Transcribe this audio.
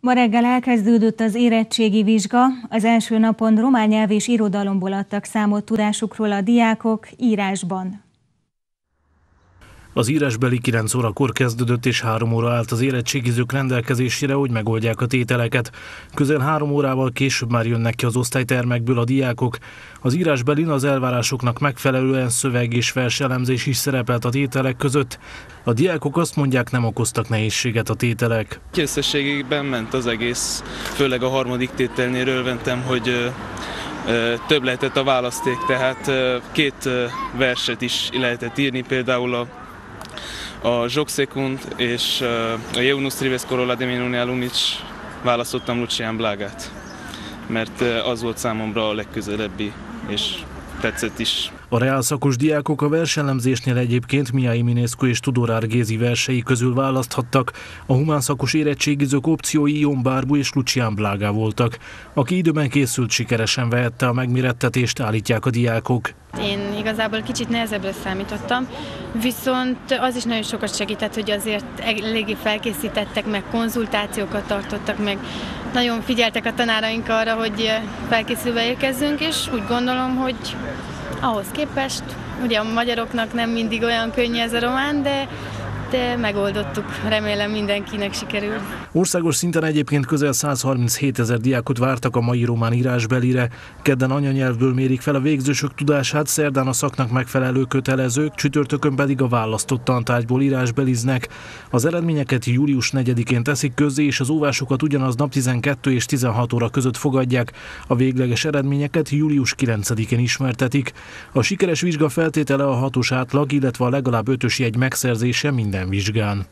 Ma reggel elkezdődött az érettségi vizsga. Az első napon román nyelv és irodalomból adtak számot tudásukról a diákok írásban. Az írásbeli 9 órakor kezdődött és 3 óra állt az érettségizők rendelkezésére, hogy megoldják a tételeket. Közel 3 órával később már jönnek ki az osztálytermekből a diákok. Az írásbelin az elvárásoknak megfelelően szöveg és verselemzés is szerepelt a tételek között. A diákok azt mondják, nem okoztak nehézséget a tételek. Összességében ment az egész, főleg a harmadik tételnél örventem, hogy több lehetett a választék, tehát két verset is lehetett írni, például a a Zsoksekund és a Jeunus Trives Corolla de Minune Alumic választottam Lucian Blágát, mert az volt számomra a legközelebbi, és tetszett is. A reál szakos diákok a verselemzésnél egyébként Miai Minescu és Tudor Árgézi versei közül választhattak. A humán szakos érettségizők opciói Jon Bárbu és Lucián Blága voltak. Aki időben készült, sikeresen vehette a megmérettetést, állítják a diákok. Én igazából kicsit nehezebbre számítottam, viszont az is nagyon sokat segített, hogy azért eléggé felkészítettek, meg konzultációkat tartottak, meg nagyon figyeltek a tanáraink arra, hogy felkészülve érkezzünk, és úgy gondolom, hogy ahhoz képest, ugye a magyaroknak nem mindig olyan könnyű ez a román, de de megoldottuk. Remélem mindenkinek sikerül. Országos szinten egyébként közel 137 ezer diákot vártak a mai román írásbelire. Kedden anyanyelvből mérik fel a végzősök tudását, szerdán a szaknak megfelelő kötelezők, csütörtökön pedig a választott tantárgyból írásbeliznek. Az eredményeket július 4-én teszik közzé, és az óvásokat ugyanaz nap 12 és 16 óra között fogadják. A végleges eredményeket július 9-én ismertetik. A sikeres vizsga feltétele a hatos átlag, illetve a legalább ötös jegy megszerzése minden vizsgán.